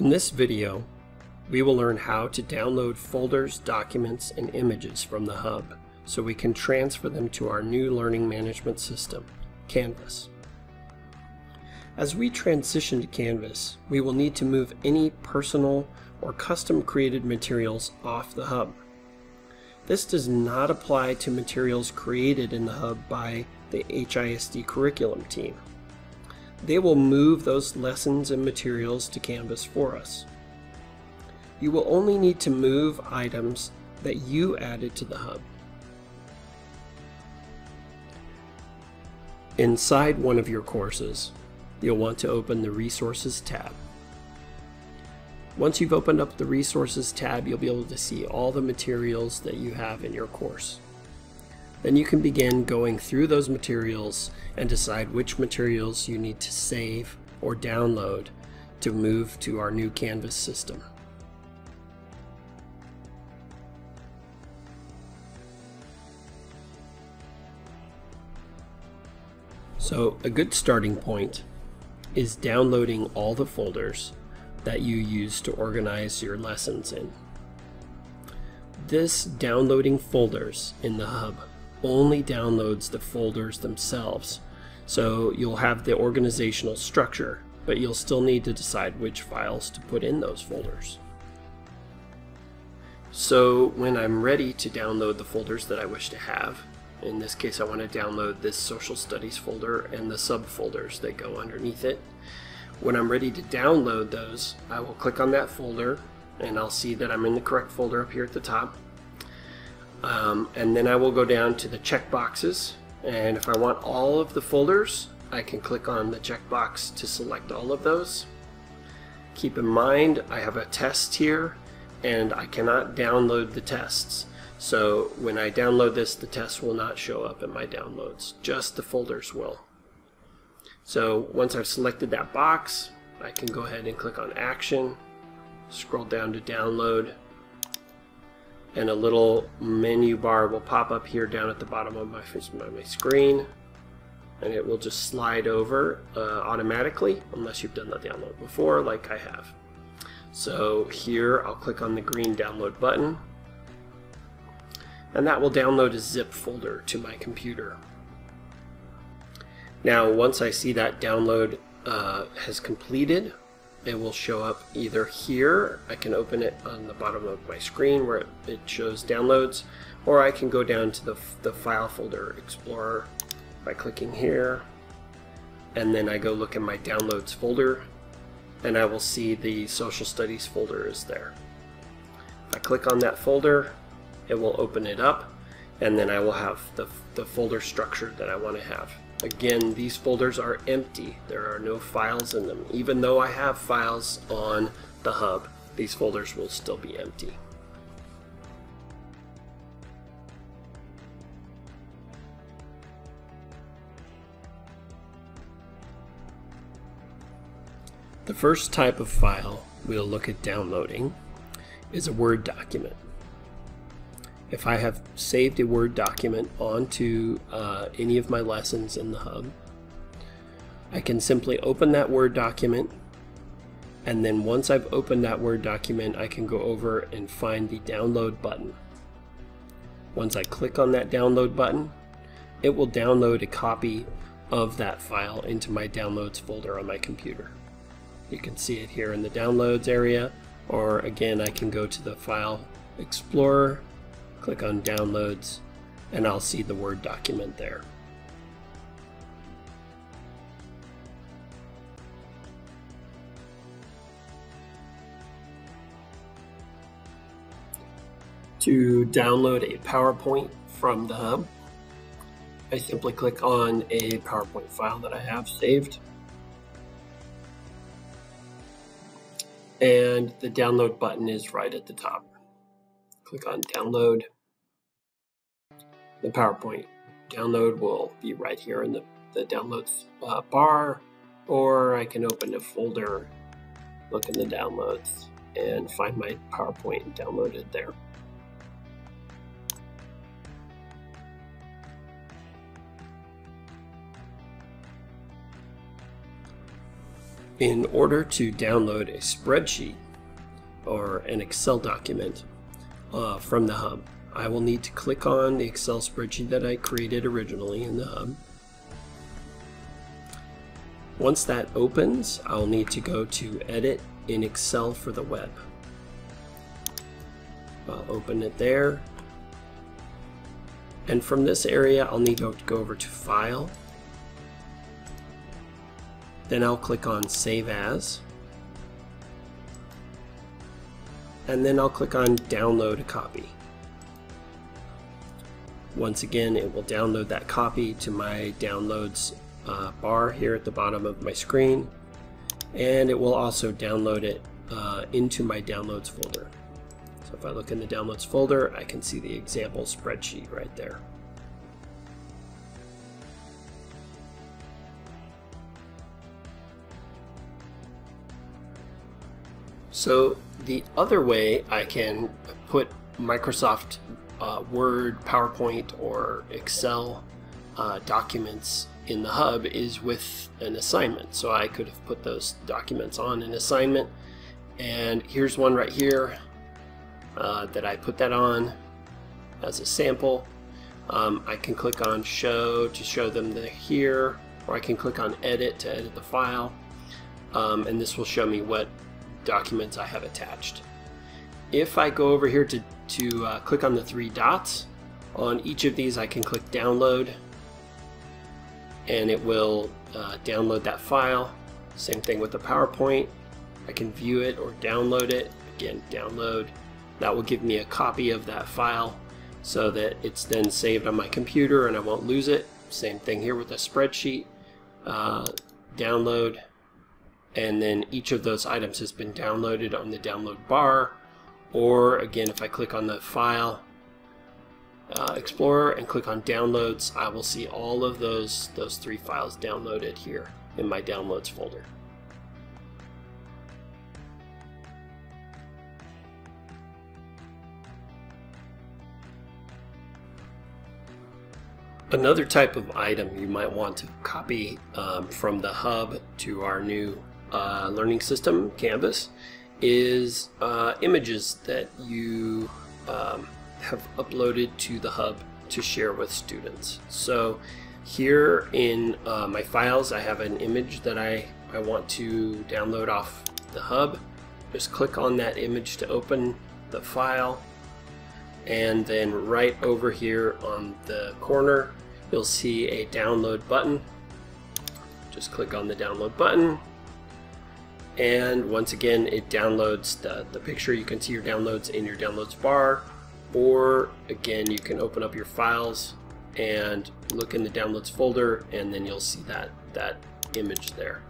In this video, we will learn how to download folders, documents, and images from the Hub so we can transfer them to our new learning management system, Canvas. As we transition to Canvas, we will need to move any personal or custom created materials off the Hub. This does not apply to materials created in the Hub by the HISD curriculum team. They will move those lessons and materials to Canvas for us. You will only need to move items that you added to the Hub. Inside one of your courses, you'll want to open the Resources tab. Once you've opened up the Resources tab, you'll be able to see all the materials that you have in your course. Then you can begin going through those materials and decide which materials you need to save or download to move to our new Canvas system. So a good starting point is downloading all the folders that you use to organize your lessons in. This downloading folders in the hub only downloads the folders themselves. So you'll have the organizational structure, but you'll still need to decide which files to put in those folders. So when I'm ready to download the folders that I wish to have, in this case I want to download this social studies folder and the subfolders that go underneath it. When I'm ready to download those, I will click on that folder and I'll see that I'm in the correct folder up here at the top. Um, and then I will go down to the checkboxes and if I want all of the folders I can click on the checkbox to select all of those. Keep in mind I have a test here and I cannot download the tests. So when I download this, the tests will not show up in my downloads, just the folders will. So once I've selected that box, I can go ahead and click on Action, scroll down to Download, and a little menu bar will pop up here down at the bottom of my, my screen and it will just slide over uh, automatically unless you've done the download before like I have. So here I'll click on the green download button and that will download a zip folder to my computer. Now once I see that download uh, has completed it will show up either here, I can open it on the bottom of my screen where it shows downloads, or I can go down to the, the file folder explorer by clicking here, and then I go look in my downloads folder, and I will see the social studies folder is there. If I click on that folder, it will open it up, and then I will have the, the folder structure that I want to have. Again, these folders are empty. There are no files in them. Even though I have files on the hub, these folders will still be empty. The first type of file we'll look at downloading is a Word document if I have saved a Word document onto uh, any of my lessons in the Hub, I can simply open that Word document and then once I've opened that Word document I can go over and find the download button. Once I click on that download button it will download a copy of that file into my downloads folder on my computer. You can see it here in the downloads area or again I can go to the file explorer click on downloads, and I'll see the Word document there. To download a PowerPoint from the Hub, I simply click on a PowerPoint file that I have saved. And the download button is right at the top click on download. The PowerPoint download will be right here in the, the downloads uh, bar, or I can open a folder, look in the downloads, and find my PowerPoint downloaded there. In order to download a spreadsheet or an Excel document uh, from the hub, I will need to click on the Excel spreadsheet that I created originally in the hub. Once that opens, I'll need to go to Edit in Excel for the web. I'll open it there. And from this area, I'll need to go over to File, then I'll click on Save As. And then I'll click on Download a Copy. Once again, it will download that copy to my downloads uh, bar here at the bottom of my screen. And it will also download it uh, into my downloads folder. So if I look in the downloads folder, I can see the example spreadsheet right there. So the other way I can put Microsoft uh, Word, PowerPoint, or Excel uh, documents in the hub is with an assignment. So I could have put those documents on an assignment. And here's one right here uh, that I put that on as a sample. Um, I can click on show to show them the here, or I can click on edit to edit the file. Um, and this will show me what documents I have attached. If I go over here to, to uh, click on the three dots, on each of these I can click download and it will uh, download that file. Same thing with the PowerPoint. I can view it or download it. Again, download. That will give me a copy of that file so that it's then saved on my computer and I won't lose it. Same thing here with a spreadsheet. Uh, download and then each of those items has been downloaded on the download bar or again if I click on the file uh, Explorer and click on downloads I will see all of those those three files downloaded here in my downloads folder. Another type of item you might want to copy um, from the hub to our new uh, learning system, Canvas, is uh, images that you um, have uploaded to the hub to share with students. So here in uh, my files, I have an image that I, I want to download off the hub. Just click on that image to open the file. And then right over here on the corner, you'll see a download button. Just click on the download button and once again it downloads the, the picture. You can see your downloads in your downloads bar. Or again you can open up your files and look in the downloads folder and then you'll see that that image there.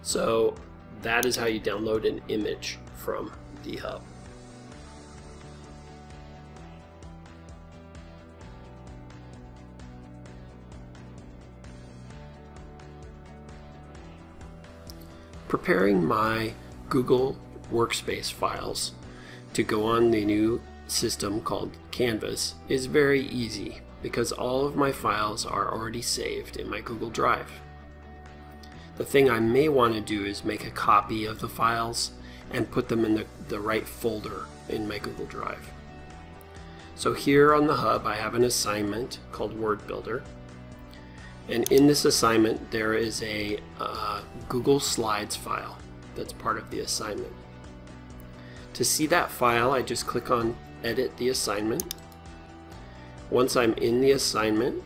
So that is how you download an image from the hub preparing my Google Workspace files to go on the new system called Canvas is very easy because all of my files are already saved in my Google Drive. The thing I may want to do is make a copy of the files and put them in the, the right folder in my Google Drive. So here on the hub I have an assignment called Word Builder and in this assignment, there is a uh, Google Slides file that's part of the assignment. To see that file, I just click on Edit the Assignment. Once I'm in the assignment,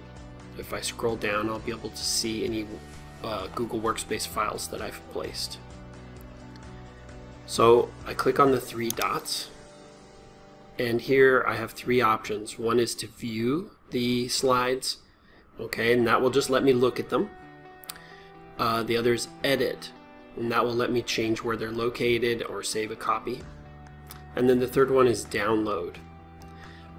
if I scroll down, I'll be able to see any uh, Google Workspace files that I've placed. So I click on the three dots, and here I have three options. One is to view the slides, okay and that will just let me look at them uh, the other is edit and that will let me change where they're located or save a copy. And then the third one is download.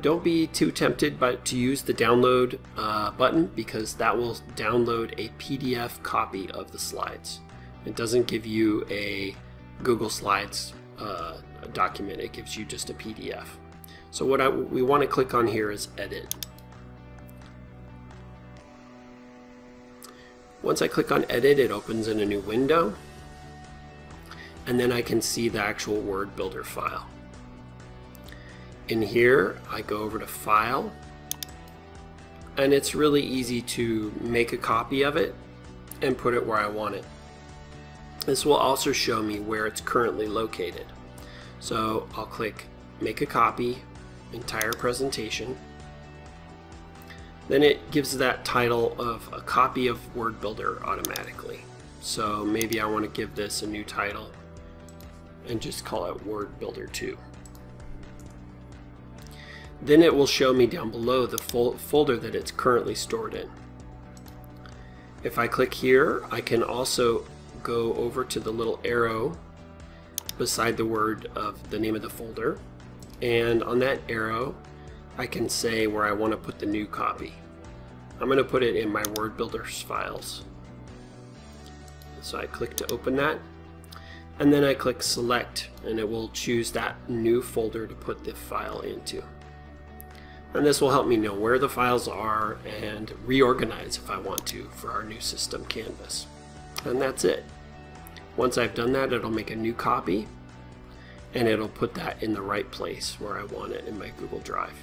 Don't be too tempted by, to use the download uh, button because that will download a PDF copy of the slides. It doesn't give you a Google Slides uh, document. It gives you just a PDF so what I, we want to click on here is edit Once I click on edit, it opens in a new window. and then I can see the actual word builder file. In here, I go over to File, and it's really easy to make a copy of it and put it where I want it. This will also show me where it's currently located. So I'll click Make a Copy, Entire Presentation. Then it gives that title of a copy of Word Builder automatically. So maybe I want to give this a new title and just call it Word Builder 2. Then it will show me down below the fol folder that it's currently stored in. If I click here, I can also go over to the little arrow beside the word of the name of the folder. And on that arrow, I can say where I want to put the new copy. I'm going to put it in my Word Builders files. So I click to open that and then I click select and it will choose that new folder to put the file into and this will help me know where the files are and reorganize if I want to for our new system canvas. And that's it. Once I've done that, it'll make a new copy and it'll put that in the right place where I want it in my Google Drive.